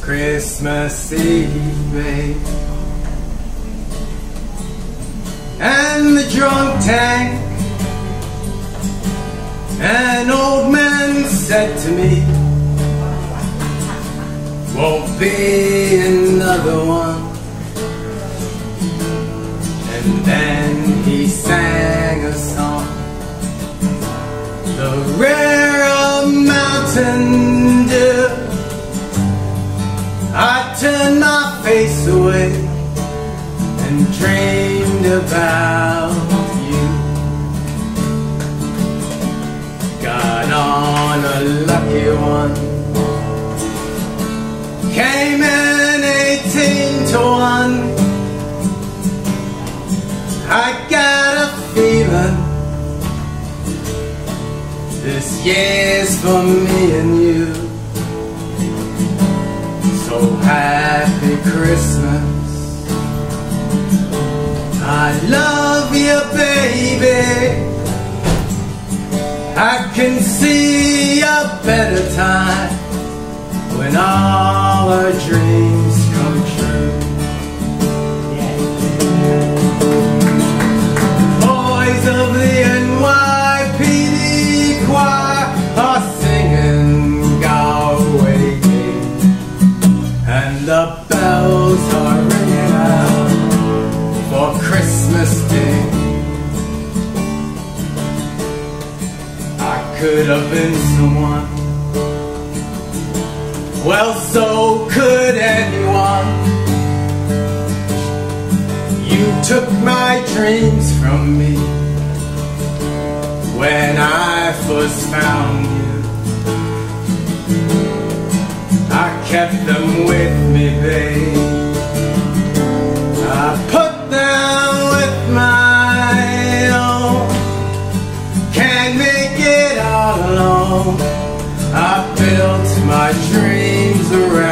Christmas Eve, babe. And the drunk tank, an old man said to me, Won't be another one. And then he sang a song, the rare dreamed about you. Got on a lucky one, came in 18 to 1. I got a feeling this year's for me and you. So happy Christmas I love you baby. I can see a better time When all our dreams come true. Boys of the NYPD choir Are singing Galway Bay and the bells are ringing could have been someone, well, so could anyone. You took my dreams from me when I first found you. I kept them with me, babe. I put all alone. I built my dreams around